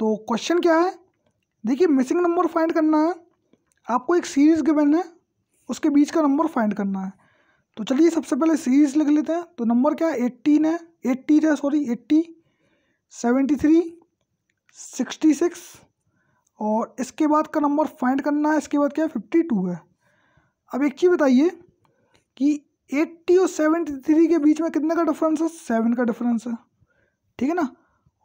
तो क्वेश्चन क्या है? देखिए मिसिंग नंबर फाइंड करना है। आपको एक सीरीज़ गिवन है, उसके बीच का नंबर फाइंड करना है। तो चलिए, सबसे पहले सीरीज़ लिख लेते हैं। तो नंबर क्या है? एट्टीन है। एट्टी है sorry eighty seventy three sixty six और इसके बाद का नंबर फाइंड करना है। इसके बाद क्या है? फिफ्टी टू है। अब एक चीज़ बताइए कि एट्टी और सेवेंटी थ्री के बीच में कितने का डिफरेंस है? सेवन का डिफरेंस है। ठीक है ना?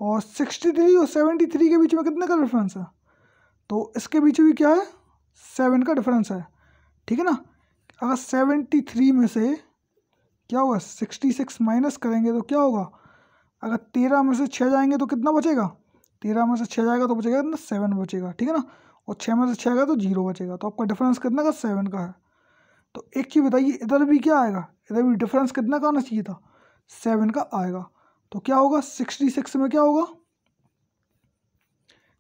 और सिक्सटी थ्री और सेवेंटी थ्री के बीच में कितने का डिफरेंस है? तो इसके बीच भी क्या है? सेवन का डिफरेंस है। ठीक है ना? अगर सेवेंटी थ्री में से क्या होगा? सिक्सटी सिक्स माइनस करेंगे तो क्या होगा? अगर तेरह में से छः जाएँगे तो कितना बचेगा? तेरह में से छः जाएगा तो बचेगा कितना? सेवन बचेगा। ठीक है ना? और छः में से छः आएगा तो ज़ीरो बचेगा। तो आपका डिफरेंस कितना का? सेवन का है। तो एक चीज़ बताइए, इधर भी क्या आएगा? इधर भी डिफरेंस कितना का आना चाहिए था? सेवन का आएगा। तो क्या होगा? सिक्सटी सिक्स में क्या होगा?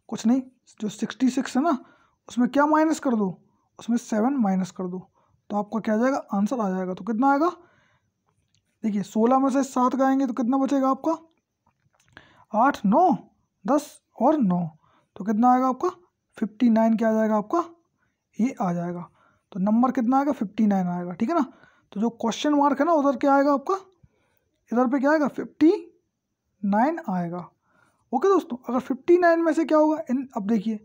कुछ नहीं, जो सिक्सटी सिक्स है ना, उसमें क्या माइनस कर दो? उसमें सेवन माइनस कर दो। तो आपका क्या जाएगा? आंसर आ जाएगा। तो कितना आएगा? देखिए, सोलह में से सात का आएँगे तो कितना बचेगा आपका? आठ, नौ, दस और नौ। तो कितना आएगा आपका? फिफ्टी नाइन क्या आ जाएगा आपका? ये आ जाएगा। तो नंबर कितना आएगा? फिफ्टी नाइन आएगा। ठीक है ना? तो जो क्वेश्चन मार्क है ना, उधर क्या आएगा आपका? इधर पे क्या आएगा? फिफ्टी नाइन आएगा। ओके दोस्तों, अगर फिफ्टी नाइन में से क्या होगा? इन, अब देखिए,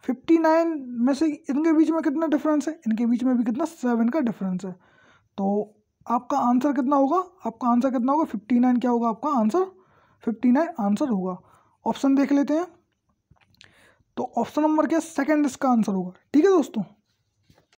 फिफ्टी नाइन में से इनके बीच में कितना डिफरेंस है? इनके बीच में भी कितना? सेवन का डिफरेंस है। तो आपका आंसर कितना होगा? आपका आंसर कितना होगा? फिफ्टी नाइन क्या होगा आपका? आंसर फिफ्टी नाइन आंसर होगा। ऑप्शन देख लेते हैं। तो ऑप्शन नंबर क्या? सेकंड इसका आंसर होगा। ठीक है दोस्तों?